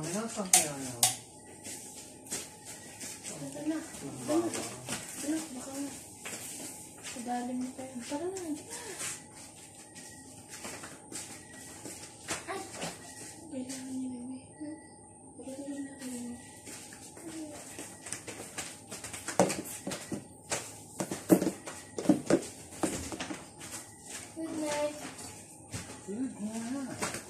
Nasan kaya niya? Ito na. Baba. Anak, baka na. Sadalim mo pa yun. Tara na. Ay! Kailangan niya, na. Good night. Good na.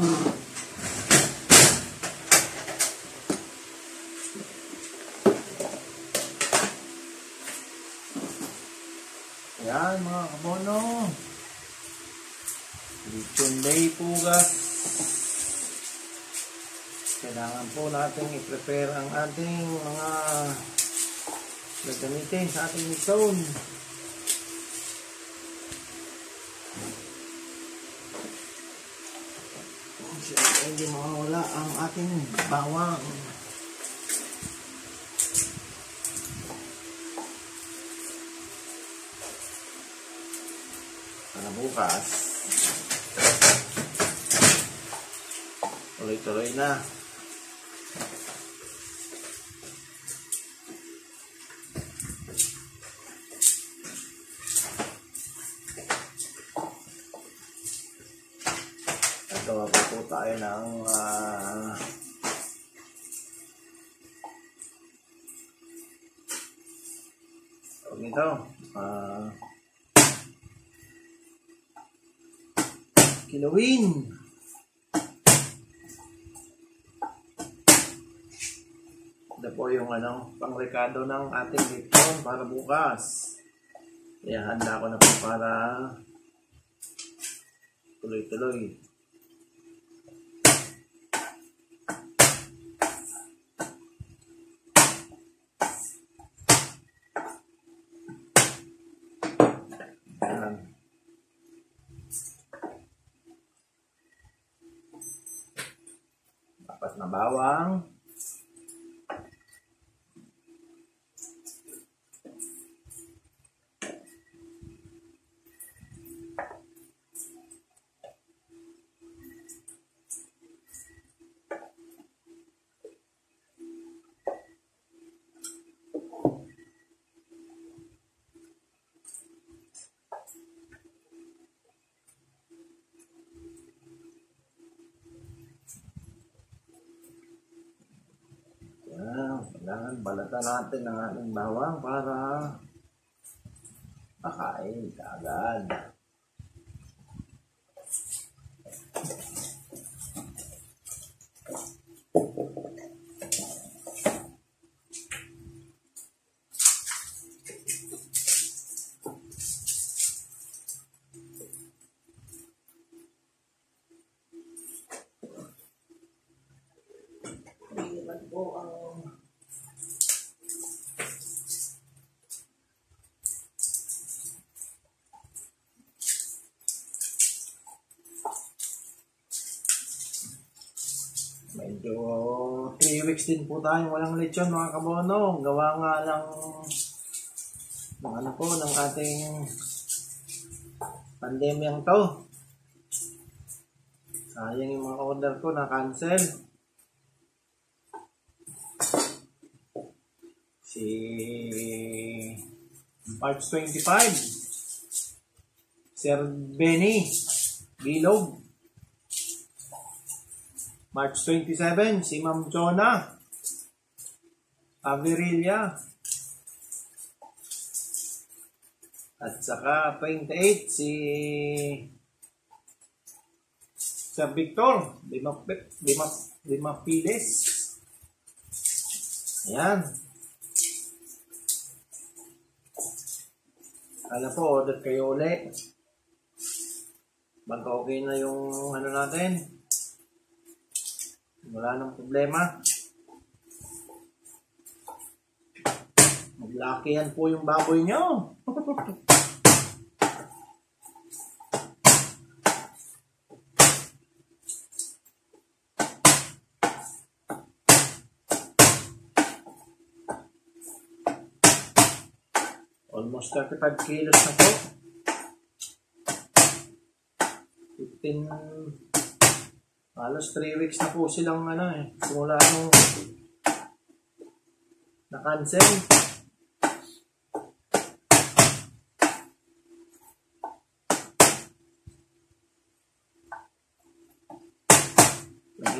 Yan mga kamono. Lechon day pugas. Kailangan po natin i-prepare ang ating mga gagamitin sa ating lechon. Hindi mawawala ang ating bawang. Para bukas, tuloy-tuloy na. Tayo ng ah, tawag nito, ah, kilawin. Ito po yung ano, pangrekado ng ating lechon para bukas. Kaya handa ko na po para tuloy-tuloy. Bawang. Kailangan balatan natin ang ating bawang para makain kaagad. Tingnan po ang 3 weeks din po tayong walang lechon mga kabono. Gawa nga lang ng ano po, ng ating pandemyang to. Sayang yung mga order ko na cancel. Si March 25. Sir Benny Bilog. March 27, si Ma'am Jonah. Avirilla. At saka 28, si Sir Victor. Di, ma, di, ma, lima pilis. Ayan. Kala po, order kayo ulit. Baka okay na yung ano natin. Wala nang problema. Maglakihan po yung baboy nyo. Almost 35 kilos na po. 15 halos 3 weeks na po silang ano eh simula nung na-cancel.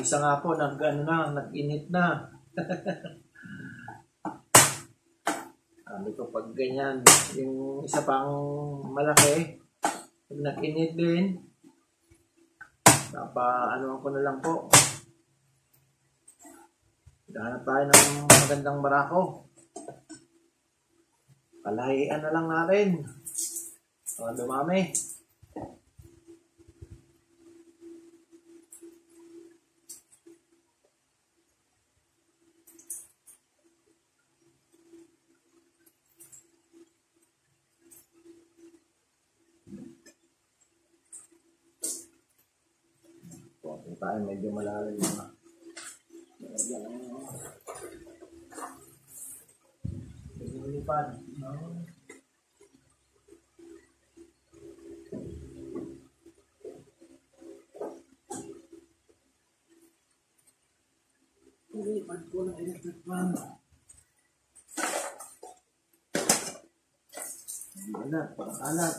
Yung isa nga po, nag, ano na, nag-init na. Sabi ko, pag ganyan, yung isa pang malaki, pag nag-init din, napa, ano ko na lang po. Hanap tayo ng magandang barako. Palahian na lang natin. Para dumami. Konti tayo, medyo malalim na. Medyo Lumipad. No? Lumipad po ng electric fan. Alat, pang alat.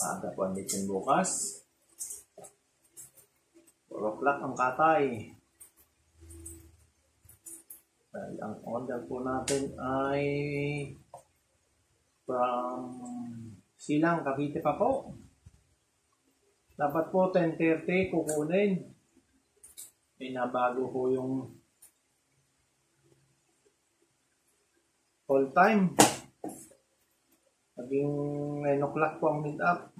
Aga po ang bukas. 4 o'clock ang katay. Dahil ang order po natin ay from Silang, Cavite pa po. Dapat po 10.30 kukunin. May nabago po yung call time. Naging 9 o'clock po ang meet up.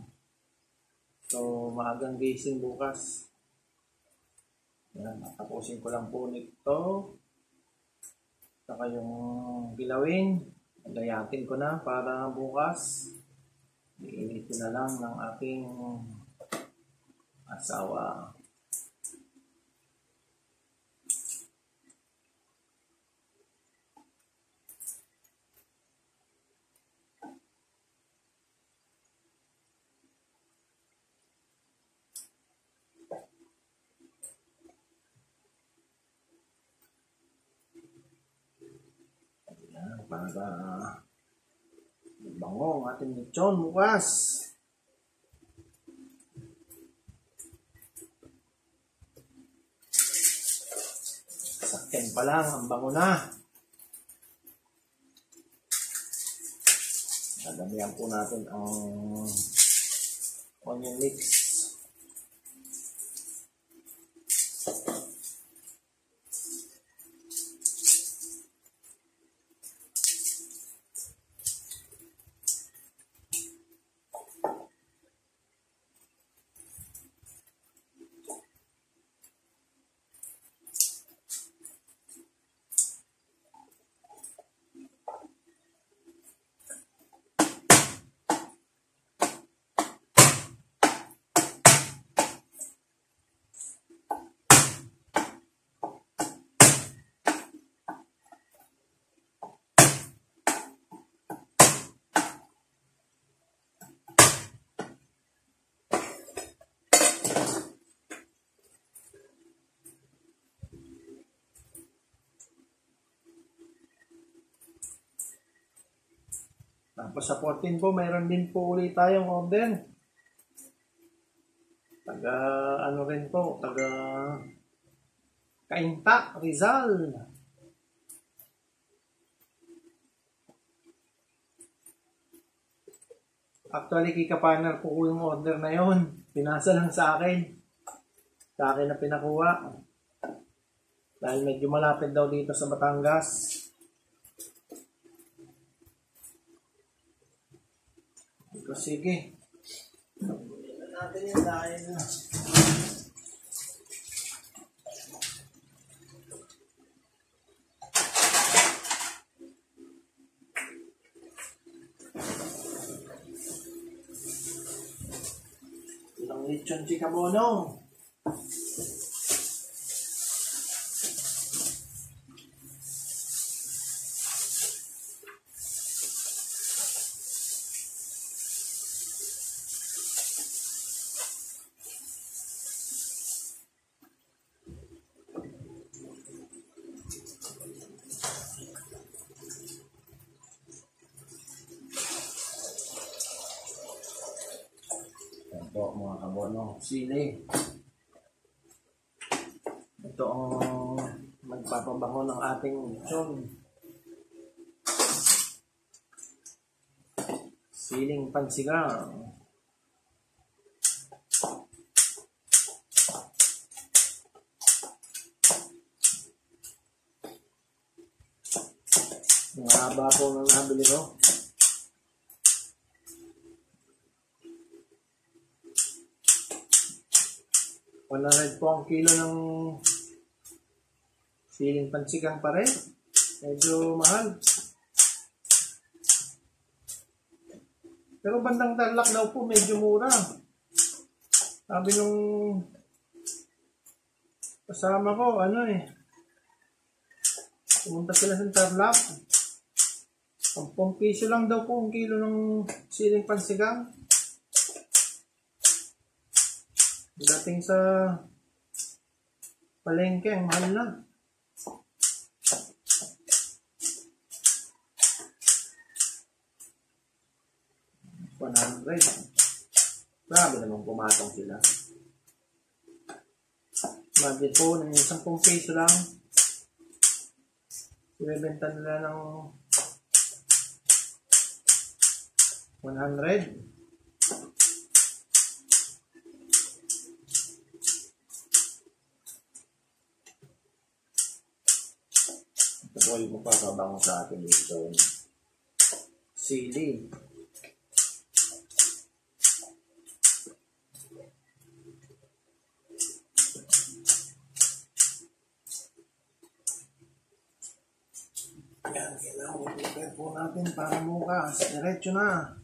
So, maagang gising bukas. Yan, tapusin ko lang po nito. Saka yung bilawin. Gayatin ko na para bukas. Iinit na lang ng aking asawa. Para bango ang ating lechon bukas. Sakyan pa lang, ang bango na. Dadamihan po natin ang onion mix. Tapos sa 14 po, mayroon din po ulit tayong order. Taga, ano rin po, taga Kainta, Rizal. Actually, kikapanar po ko yung order na yon. Pinasa lang sa akin. Sa akin na pinakuha. Dahil medyo malapit daw dito sa Batangas. Ito, sige. Tingnan natin yung dahil na. Ilang lechon chika bono. Yan kabono. Sili. Ito ang magpapabango ng ating lechon. Siling pansigang. Ang haba po ng nabili ko. One hundred po ang kilo ng siling pansigang pa rin. Medyo mahal. Pero bandang tarlak daw po medyo mura. Sabi nung kasama ko, ano eh, pumunta sila sa tarlak. 10 piso lang daw po ang kilo ng siling pansigang. Dating sa palengke, ang mahal na. One hundred. Grabe pumatong sila. Imagine po, ng isang pong piso lang, ibebenta nila ng 100. Po yung magpapabango sa atin dito. Sili. Yan, kailangan i-prepare po natin para bukas. Diretso na.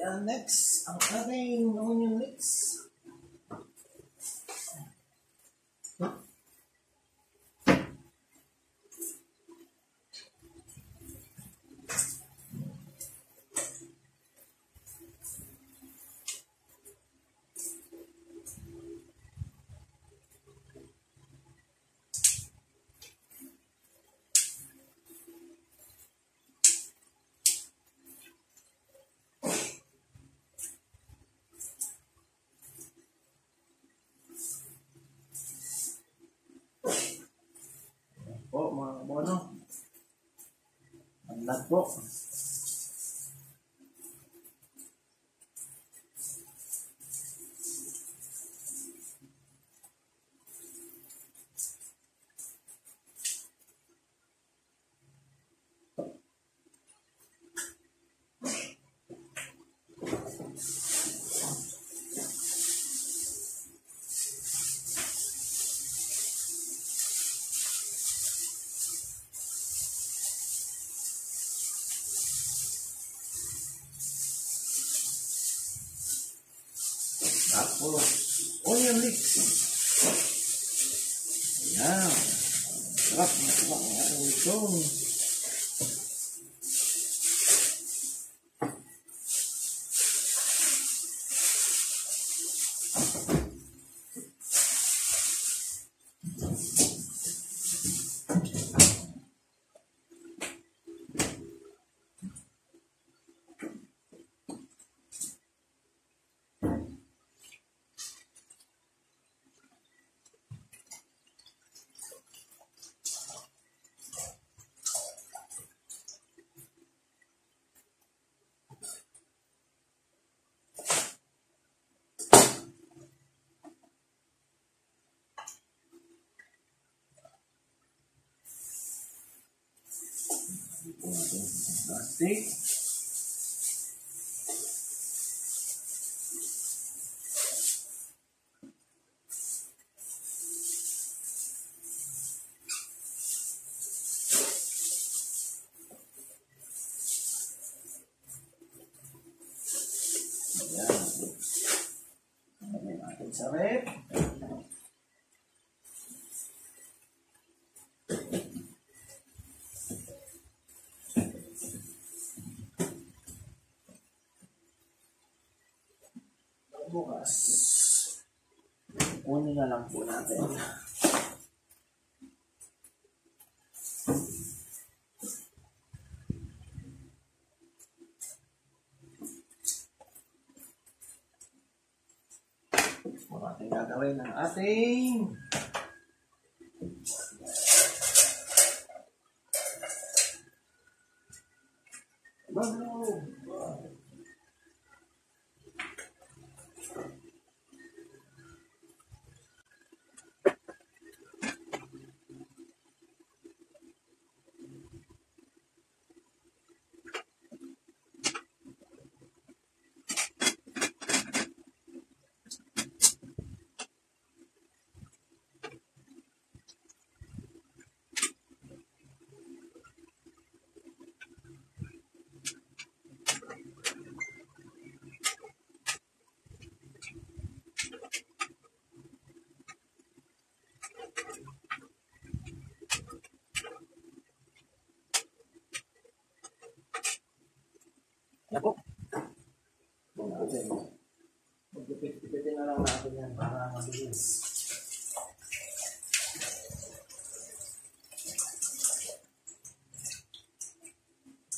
Yan, next. Ang ating onion mix. Anlat po. Plastic. Ayan. Lagyan natin sa rep. Bukas. Kunin na lang po natin. Kung ating gagawin ng ating Bago! Natin. Magpipit-pipitin na lang natin yan para mabilis.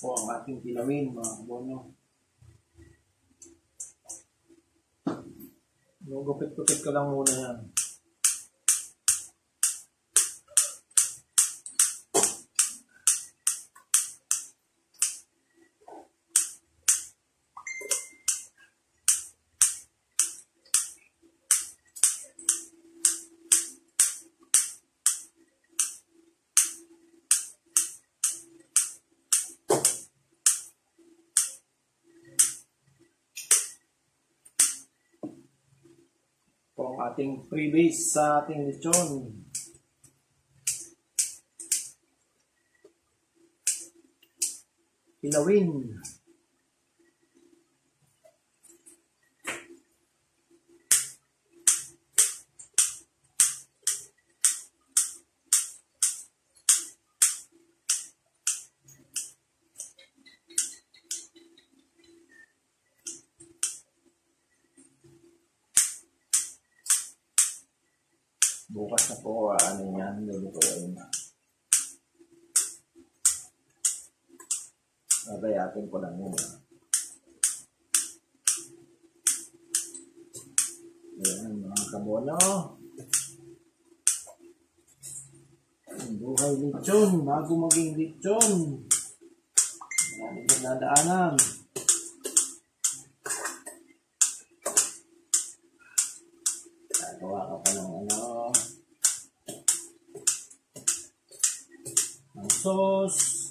Po ang ating kilawin, mga kabono. Gupit-gupit ko lang muna yan. Ang ating freebase sa ating lechon. Hilawin. Bukas na po, ah, ano yan, lulutuin na. Babayatin ko lang muna. Ayan, mga kabono. Ang buhay lechon, bago maging lechon. Marami kong nadaanan. Gagawa ka pa ng ano. Ng sauce.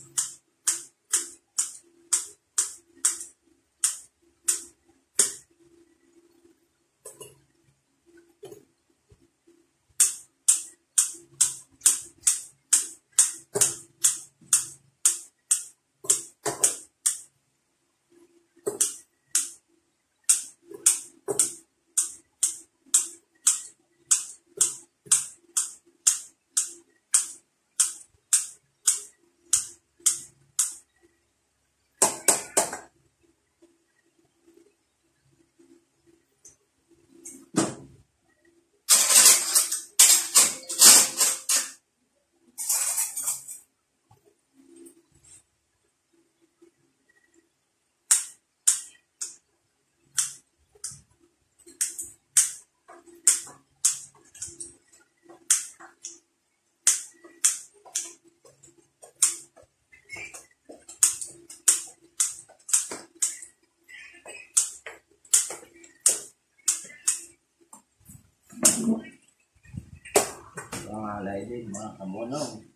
Pangalay din mga kamonong.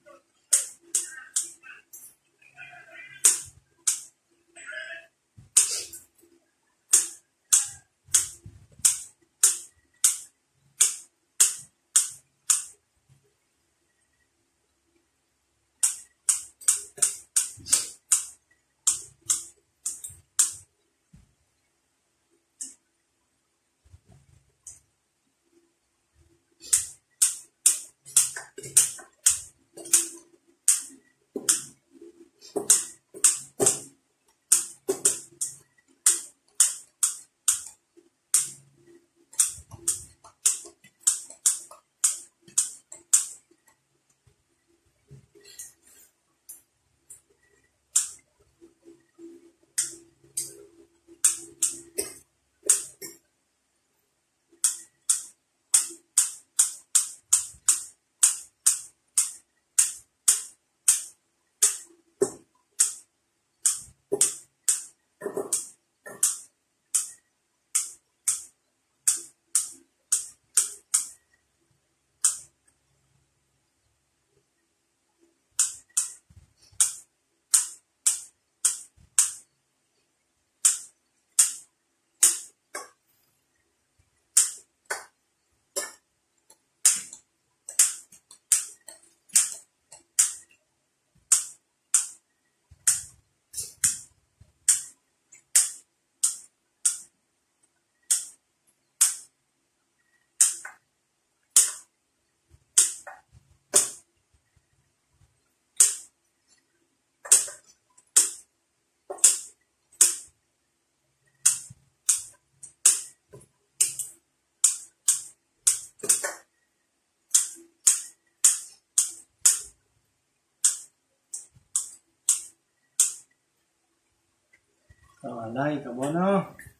Tawalay ka mo, no? Ayan.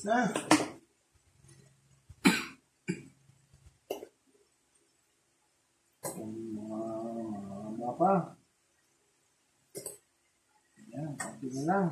Ayos na. Yung mga mga pa. Ayan, konti na lang.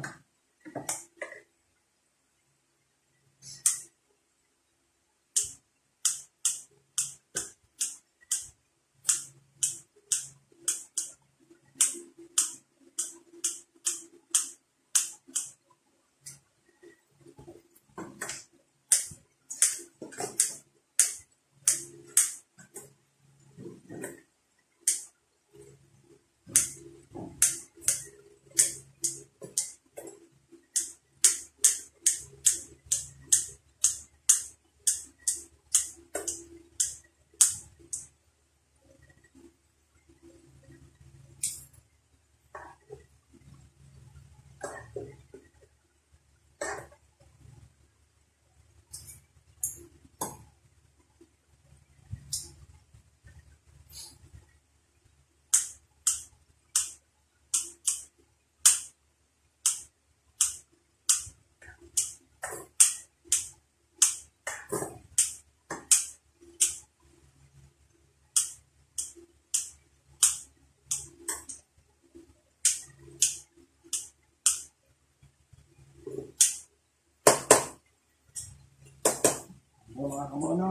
Ano mga kamono?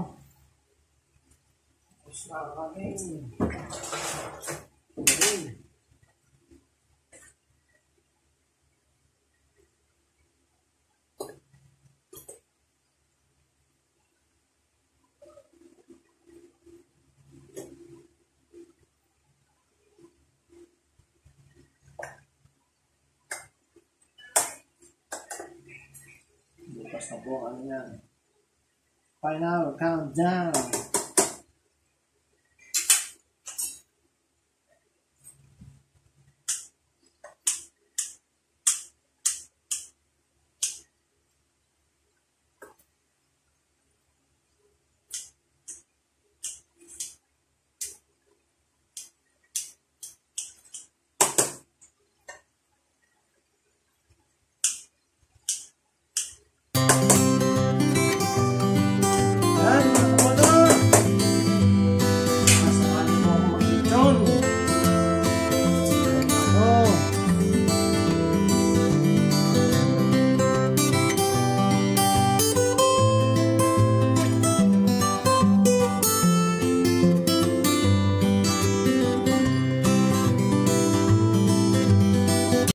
Tapos na kami. Okay. Bukas ano. Right now, countdown.